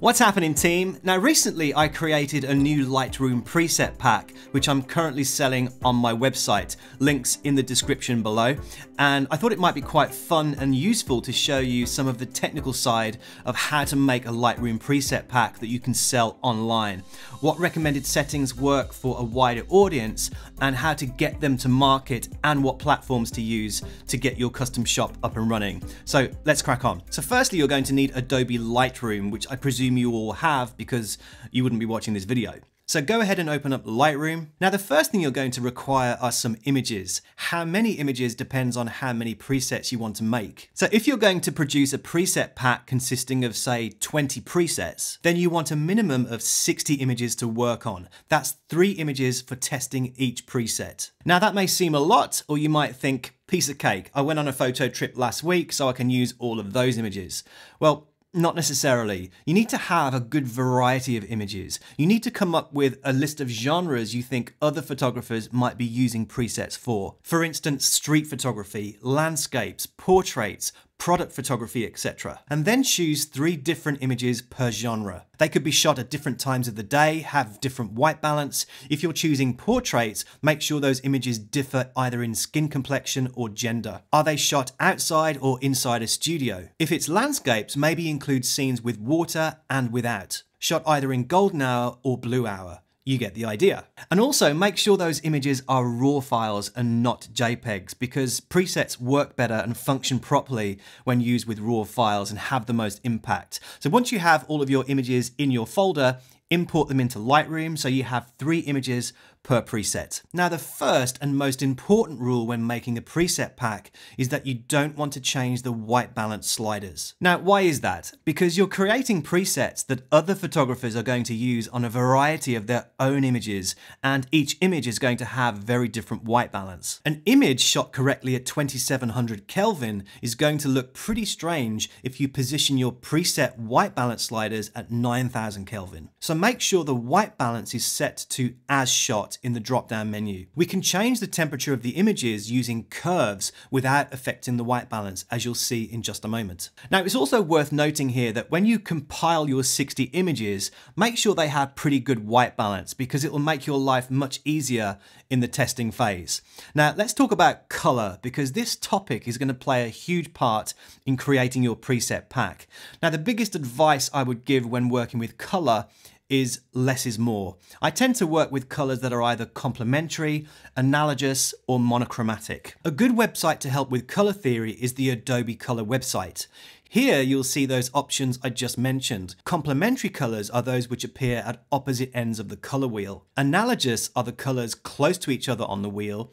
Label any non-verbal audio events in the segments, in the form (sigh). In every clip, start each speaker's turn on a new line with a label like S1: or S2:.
S1: What's happening team? Now recently I created a new Lightroom preset pack which I'm currently selling on my website, links in the description below, and I thought it might be quite fun and useful to show you some of the technical side of how to make a Lightroom preset pack that you can sell online, what recommended settings work for a wider audience, and how to get them to market and what platforms to use to get your custom shop up and running. So let's crack on. So firstly you're going to need Adobe Lightroom which I presume you all have because you wouldn't be watching this video. So go ahead and open up Lightroom. Now the first thing you're going to require are some images. How many images depends on how many presets you want to make. So if you're going to produce a preset pack consisting of say 20 presets, then you want a minimum of 60 images to work on. That's three images for testing each preset. Now that may seem a lot, or you might think, piece of cake. I went on a photo trip last week, so I can use all of those images. Well, not necessarily. You need to have a good variety of images. You need to come up with a list of genres you think other photographers might be using presets for. For instance, street photography, landscapes, portraits, product photography, etc. And then choose three different images per genre. They could be shot at different times of the day, have different white balance. If you're choosing portraits, make sure those images differ either in skin complexion or gender. Are they shot outside or inside a studio? If it's landscapes, maybe include scenes with water and without shot either in golden hour or blue hour you get the idea. And also make sure those images are RAW files and not JPEGs because presets work better and function properly when used with RAW files and have the most impact. So once you have all of your images in your folder, import them into Lightroom so you have three images per preset. Now the first and most important rule when making a preset pack is that you don't want to change the white balance sliders. Now why is that? Because you're creating presets that other photographers are going to use on a variety of their own images and each image is going to have very different white balance. An image shot correctly at 2700 Kelvin is going to look pretty strange if you position your preset white balance sliders at 9000 Kelvin. So make sure the white balance is set to as shot in the drop-down menu. We can change the temperature of the images using curves without affecting the white balance, as you'll see in just a moment. Now, it's also worth noting here that when you compile your 60 images, make sure they have pretty good white balance because it will make your life much easier in the testing phase. Now, let's talk about color because this topic is going to play a huge part in creating your preset pack. Now, the biggest advice I would give when working with color is less is more. I tend to work with colors that are either complementary, analogous, or monochromatic. A good website to help with color theory is the Adobe Color website. Here you'll see those options I just mentioned. Complementary colors are those which appear at opposite ends of the color wheel. Analogous are the colors close to each other on the wheel.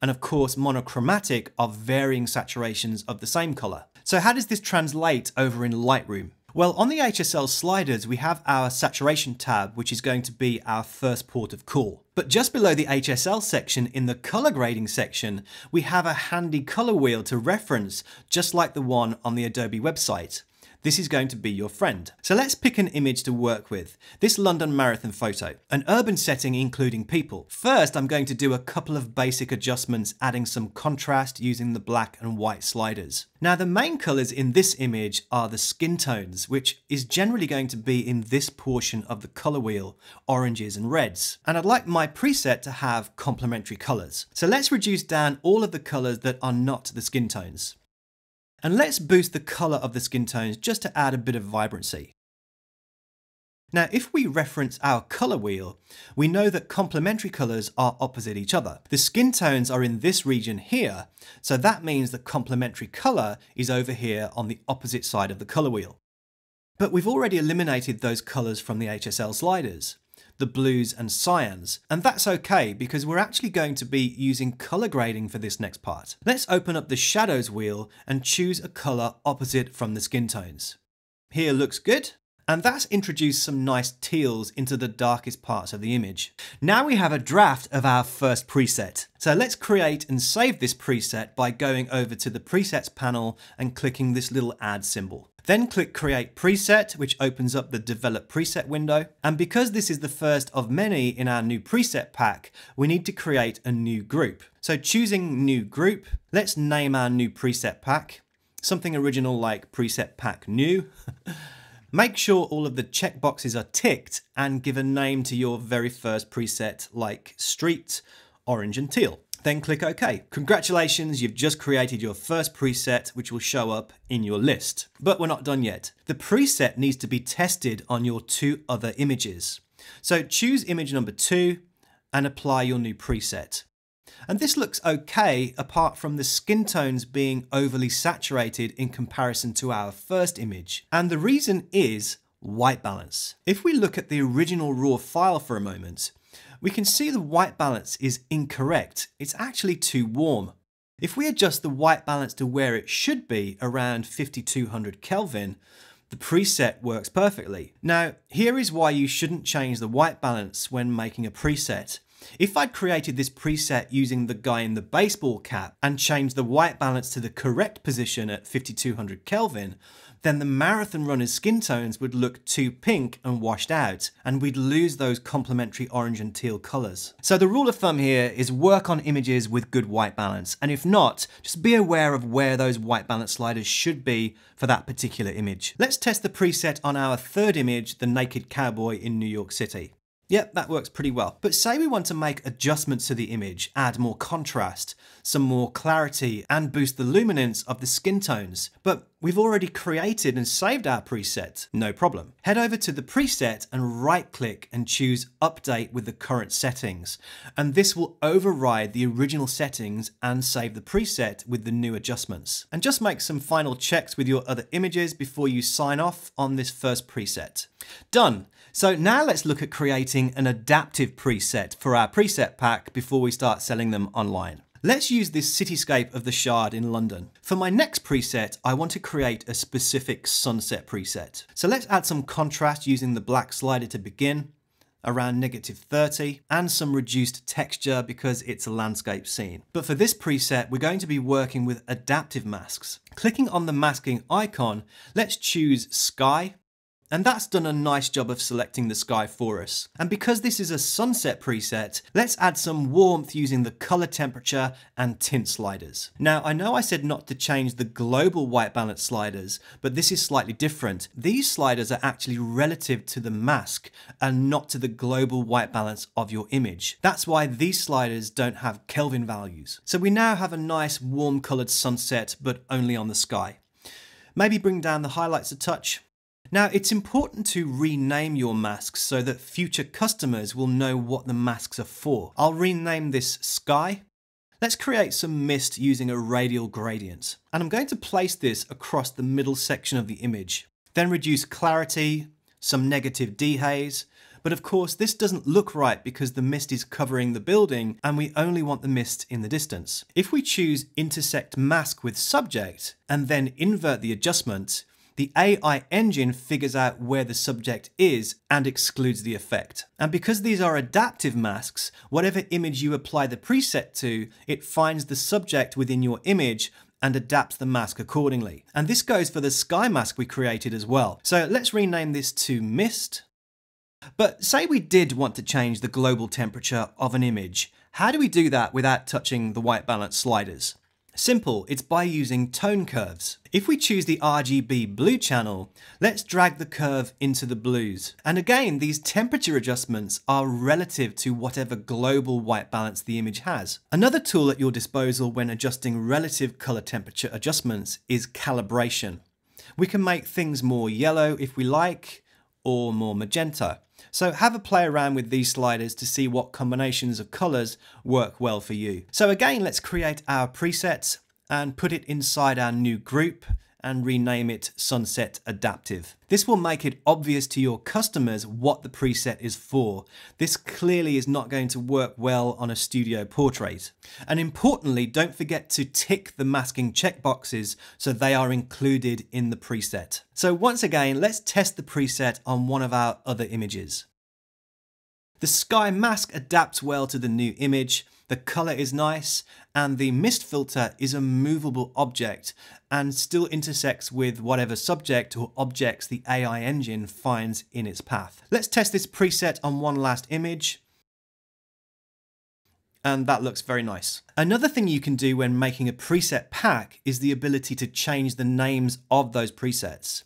S1: And of course, monochromatic are varying saturations of the same color. So how does this translate over in Lightroom? Well, on the HSL sliders, we have our saturation tab, which is going to be our first port of call. But just below the HSL section, in the color grading section, we have a handy color wheel to reference, just like the one on the Adobe website this is going to be your friend. So let's pick an image to work with. This London Marathon photo, an urban setting including people. First, I'm going to do a couple of basic adjustments, adding some contrast using the black and white sliders. Now the main colors in this image are the skin tones, which is generally going to be in this portion of the color wheel, oranges and reds. And I'd like my preset to have complementary colors. So let's reduce down all of the colors that are not the skin tones. And let's boost the color of the skin tones just to add a bit of vibrancy. Now, if we reference our color wheel, we know that complementary colors are opposite each other. The skin tones are in this region here, so that means the complementary color is over here on the opposite side of the color wheel. But we've already eliminated those colors from the HSL sliders the blues and cyans. And that's okay because we're actually going to be using color grading for this next part. Let's open up the shadows wheel and choose a color opposite from the skin tones. Here looks good. And that's introduced some nice teals into the darkest parts of the image. Now we have a draft of our first preset. So let's create and save this preset by going over to the presets panel and clicking this little add symbol. Then click Create Preset, which opens up the Develop Preset window. And because this is the first of many in our new preset pack, we need to create a new group. So choosing New Group, let's name our new preset pack. Something original like Preset Pack New. (laughs) Make sure all of the checkboxes are ticked and give a name to your very first preset like street, orange and teal. Then click OK. Congratulations, you've just created your first preset which will show up in your list. But we're not done yet. The preset needs to be tested on your two other images. So choose image number two and apply your new preset. And this looks okay apart from the skin tones being overly saturated in comparison to our first image. And the reason is white balance. If we look at the original raw file for a moment, we can see the white balance is incorrect. It's actually too warm. If we adjust the white balance to where it should be, around 5200 Kelvin, the preset works perfectly. Now, here is why you shouldn't change the white balance when making a preset. If I'd created this preset using the guy in the baseball cap and changed the white balance to the correct position at 5200 Kelvin, then the marathon runner's skin tones would look too pink and washed out, and we'd lose those complementary orange and teal colours. So the rule of thumb here is work on images with good white balance, and if not, just be aware of where those white balance sliders should be for that particular image. Let's test the preset on our third image, the naked cowboy in New York City. Yep, that works pretty well. But say we want to make adjustments to the image, add more contrast, some more clarity, and boost the luminance of the skin tones. But we've already created and saved our preset, no problem. Head over to the preset and right click and choose update with the current settings. And this will override the original settings and save the preset with the new adjustments. And just make some final checks with your other images before you sign off on this first preset. Done. So now let's look at creating an adaptive preset for our preset pack before we start selling them online. Let's use this cityscape of the Shard in London. For my next preset, I want to create a specific sunset preset. So let's add some contrast using the black slider to begin, around negative 30, and some reduced texture because it's a landscape scene. But for this preset, we're going to be working with adaptive masks. Clicking on the masking icon, let's choose sky and that's done a nice job of selecting the sky for us. And because this is a sunset preset, let's add some warmth using the color temperature and tint sliders. Now, I know I said not to change the global white balance sliders, but this is slightly different. These sliders are actually relative to the mask and not to the global white balance of your image. That's why these sliders don't have Kelvin values. So we now have a nice warm colored sunset, but only on the sky. Maybe bring down the highlights a touch, now, it's important to rename your masks so that future customers will know what the masks are for. I'll rename this Sky. Let's create some mist using a radial gradient. And I'm going to place this across the middle section of the image. Then reduce clarity, some negative dehaze, but of course this doesn't look right because the mist is covering the building and we only want the mist in the distance. If we choose intersect mask with subject and then invert the adjustment, the AI engine figures out where the subject is and excludes the effect. And because these are adaptive masks, whatever image you apply the preset to, it finds the subject within your image and adapts the mask accordingly. And this goes for the sky mask we created as well. So let's rename this to Mist. But say we did want to change the global temperature of an image. How do we do that without touching the white balance sliders? Simple, it's by using tone curves. If we choose the RGB blue channel, let's drag the curve into the blues. And again, these temperature adjustments are relative to whatever global white balance the image has. Another tool at your disposal when adjusting relative color temperature adjustments is calibration. We can make things more yellow if we like, or more magenta. So have a play around with these sliders to see what combinations of colors work well for you. So again, let's create our presets and put it inside our new group and rename it Sunset Adaptive. This will make it obvious to your customers what the preset is for. This clearly is not going to work well on a studio portrait. And importantly, don't forget to tick the masking checkboxes so they are included in the preset. So once again, let's test the preset on one of our other images. The sky mask adapts well to the new image, the color is nice, and the mist filter is a movable object and still intersects with whatever subject or objects the AI engine finds in its path. Let's test this preset on one last image. And that looks very nice. Another thing you can do when making a preset pack is the ability to change the names of those presets.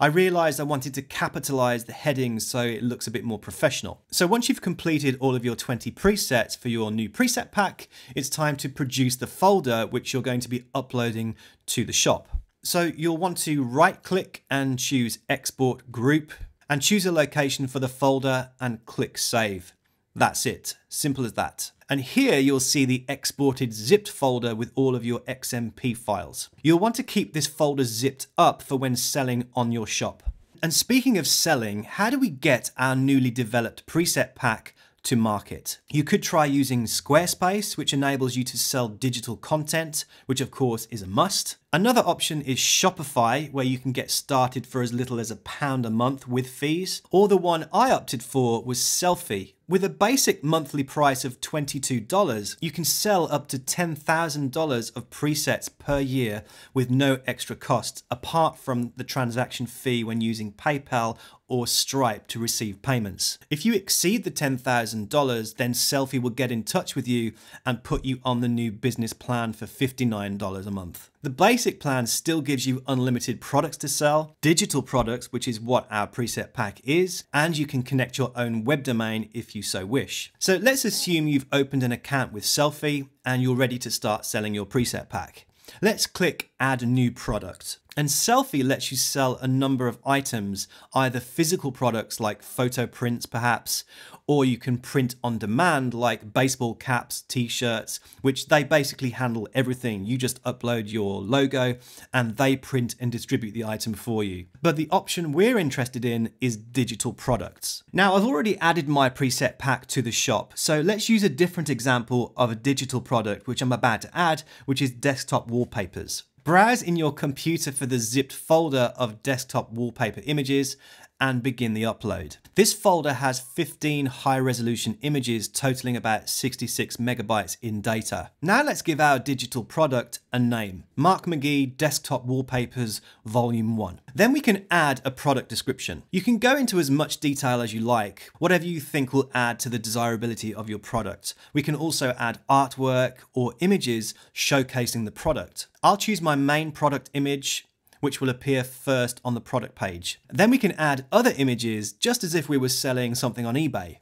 S1: I realized I wanted to capitalize the headings so it looks a bit more professional. So once you've completed all of your 20 presets for your new preset pack, it's time to produce the folder which you're going to be uploading to the shop. So you'll want to right click and choose export group and choose a location for the folder and click save. That's it, simple as that. And here you'll see the exported zipped folder with all of your XMP files. You'll want to keep this folder zipped up for when selling on your shop. And speaking of selling, how do we get our newly developed preset pack to market. You could try using Squarespace, which enables you to sell digital content, which of course is a must. Another option is Shopify, where you can get started for as little as a pound a month with fees. Or the one I opted for was Sellfy. With a basic monthly price of $22, you can sell up to $10,000 of presets per year with no extra costs, apart from the transaction fee when using PayPal or Stripe to receive payments. If you exceed the $10,000, then Sellfy will get in touch with you and put you on the new business plan for $59 a month. The basic plan still gives you unlimited products to sell, digital products, which is what our preset pack is, and you can connect your own web domain if you so wish. So let's assume you've opened an account with Sellfy and you're ready to start selling your preset pack. Let's click Add New Product. And Sellfy lets you sell a number of items, either physical products like photo prints perhaps, or you can print on demand like baseball caps, t-shirts, which they basically handle everything. You just upload your logo and they print and distribute the item for you. But the option we're interested in is digital products. Now I've already added my preset pack to the shop, so let's use a different example of a digital product which I'm about to add, which is desktop wallpapers. Browse in your computer for the zipped folder of desktop wallpaper images and begin the upload. This folder has 15 high resolution images totaling about 66 megabytes in data. Now let's give our digital product a name. Mark McGee Desktop Wallpapers Volume 1. Then we can add a product description. You can go into as much detail as you like, whatever you think will add to the desirability of your product. We can also add artwork or images showcasing the product. I'll choose my main product image which will appear first on the product page. Then we can add other images just as if we were selling something on eBay.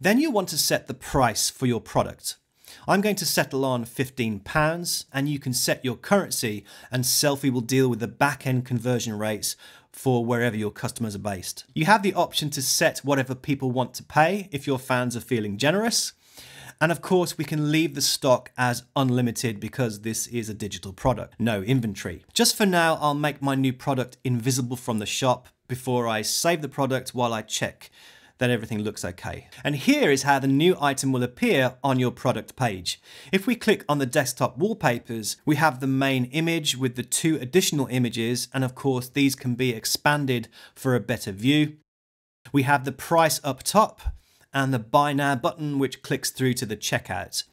S1: Then you want to set the price for your product. I'm going to settle on £15 and you can set your currency and Sellfy will deal with the back-end conversion rates for wherever your customers are based. You have the option to set whatever people want to pay if your fans are feeling generous. And of course, we can leave the stock as unlimited because this is a digital product, no inventory. Just for now, I'll make my new product invisible from the shop before I save the product while I check that everything looks okay. And here is how the new item will appear on your product page. If we click on the desktop wallpapers, we have the main image with the two additional images, and of course these can be expanded for a better view. We have the price up top, and the Buy Now button, which clicks through to the checkout.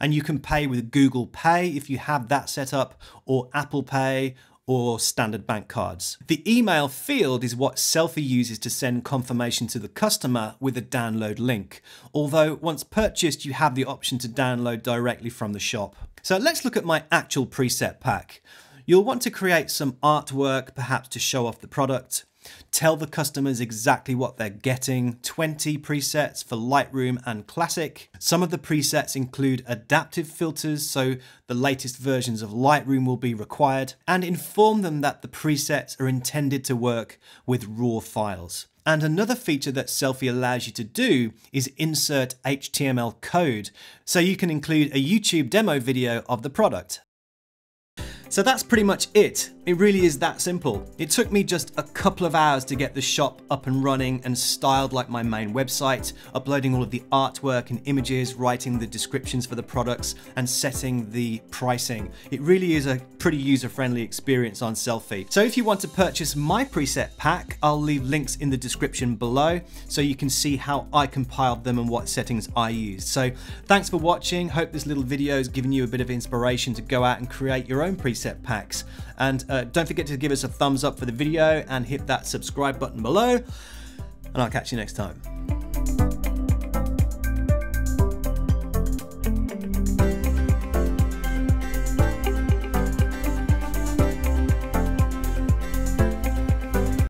S1: And you can pay with Google Pay if you have that set up, or Apple Pay, or standard bank cards. The email field is what Sellfy uses to send confirmation to the customer with a download link, although once purchased you have the option to download directly from the shop. So let's look at my actual preset pack. You'll want to create some artwork, perhaps to show off the product. Tell the customers exactly what they're getting. 20 presets for Lightroom and Classic. Some of the presets include adaptive filters, so the latest versions of Lightroom will be required. And inform them that the presets are intended to work with RAW files. And another feature that Sellfy allows you to do is insert HTML code, so you can include a YouTube demo video of the product. So that's pretty much it. It really is that simple. It took me just a couple of hours to get the shop up and running and styled like my main website, uploading all of the artwork and images, writing the descriptions for the products, and setting the pricing. It really is a pretty user-friendly experience on Sellfy. So if you want to purchase my preset pack, I'll leave links in the description below so you can see how I compiled them and what settings I used. So thanks for watching. Hope this little video has given you a bit of inspiration to go out and create your own preset packs. And uh, don't forget to give us a thumbs up for the video and hit that subscribe button below. And I'll catch you next time.